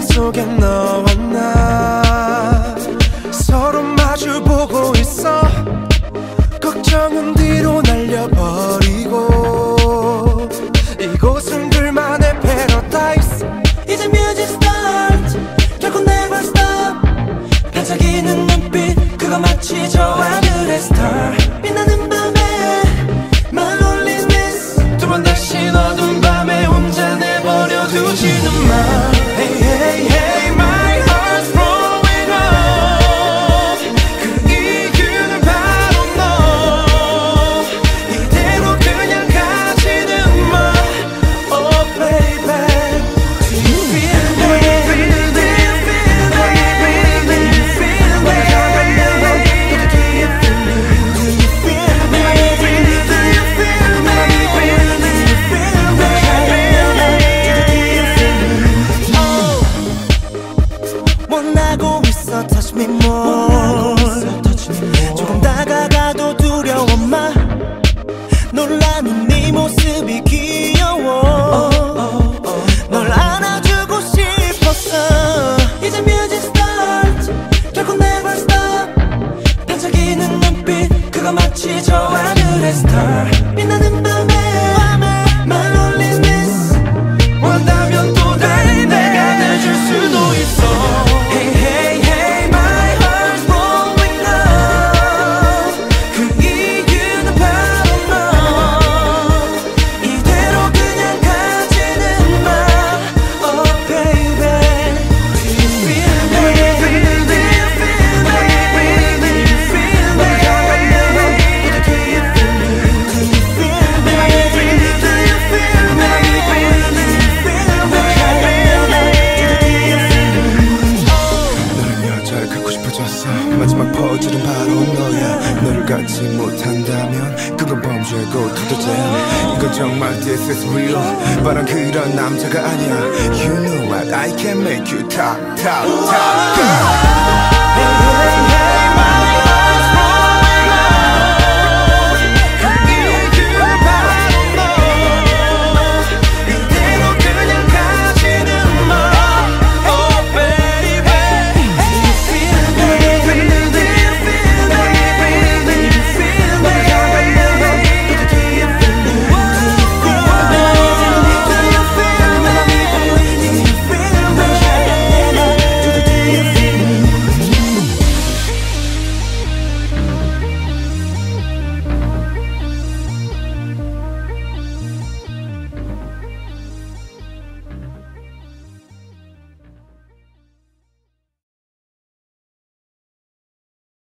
속에 너와 나 서로 마주보고 있어. 걱정은 뒤로 날려버리고 이곳은 둘만의 패러다이스 이제 music start 결코 never stop. 반짝이는 눈빛 그거 마치 저 하늘의 있어. Touch me more. 조금 다가가도 두려워 마. 놀라는 네 모습이 귀여워. 널 안아주고 싶었어. 이제 스타트 결코 never stop. 반짝이는 눈빛 그거 마치 저 하늘의 star. 빛나는 밤 퍼즐은 바로 너야 너를 갖지 못한다면 그건 범죄고 도도죄 이건 정말 this is real 바람 그런 남자가 아니야 You know what I can make you top top girl